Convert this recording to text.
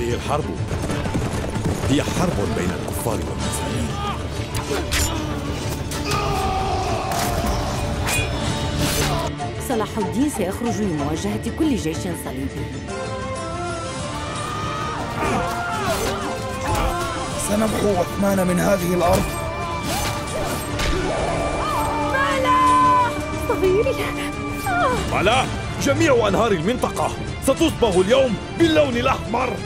هذه الحرب. هي حرب بين الكفار والمسلمين. صلاح الدين سيخرج لمواجهة كل جيش صليبي. سنمحو عثمان من هذه الأرض. صغيري بلا جميع أنهار المنطقة. ستصبغ اليوم باللون الأحمر.